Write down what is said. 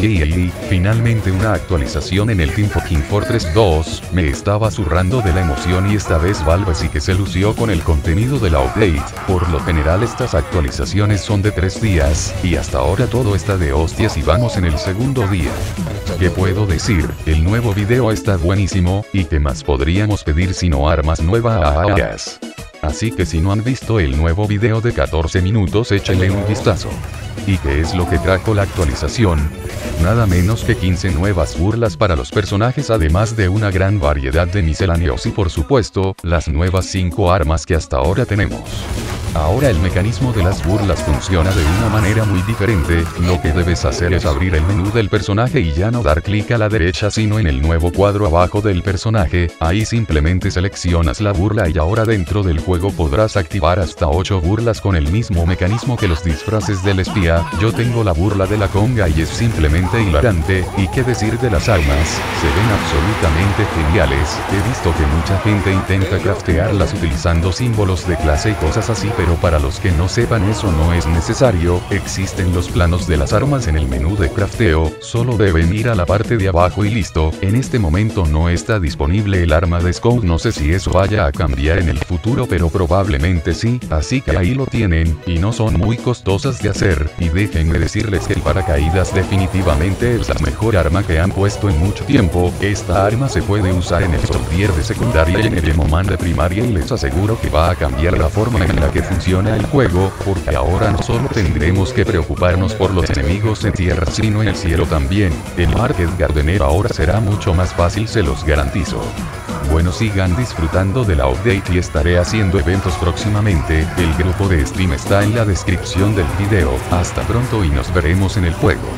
Y finalmente una actualización en el Team Fucking Fortress 2, me estaba zurrando de la emoción y esta vez Valve sí que se lució con el contenido de la update, por lo general estas actualizaciones son de 3 días, y hasta ahora todo está de hostias y vamos en el segundo día. ¿Qué puedo decir? El nuevo video está buenísimo, y qué más podríamos pedir sino armas nuevas. Así que si no han visto el nuevo video de 14 minutos échenle un vistazo. ¿Y qué es lo que trajo la actualización? Nada menos que 15 nuevas burlas para los personajes además de una gran variedad de misceláneos y por supuesto, las nuevas 5 armas que hasta ahora tenemos. Ahora el mecanismo de las burlas funciona de una manera muy diferente, lo que debes hacer es abrir el menú del personaje y ya no dar clic a la derecha sino en el nuevo cuadro abajo del personaje, ahí simplemente seleccionas la burla y ahora dentro del juego podrás activar hasta 8 burlas con el mismo mecanismo que los disfraces del espía, yo tengo la burla de la conga y es simplemente hilarante, y qué decir de las armas, se ven absolutamente geniales, he visto que mucha gente intenta craftearlas utilizando símbolos de clase y cosas así pero para los que no sepan eso no es necesario, existen los planos de las armas en el menú de crafteo, solo deben ir a la parte de abajo y listo, en este momento no está disponible el arma de Scout no sé si eso vaya a cambiar en el futuro pero probablemente sí, así que ahí lo tienen, y no son muy costosas de hacer, y déjenme decirles que el paracaídas definitivamente es la mejor arma que han puesto en mucho tiempo, esta arma se puede usar en el soldier de secundaria y en el Emoman de primaria y les aseguro que va a cambiar la forma en la que funciona el juego, porque ahora no solo tendremos que preocuparnos por los enemigos en tierra sino en el cielo también. El Market Gardener ahora será mucho más fácil se los garantizo. Bueno sigan disfrutando de la update y estaré haciendo eventos próximamente, el grupo de Steam está en la descripción del video, hasta pronto y nos veremos en el juego.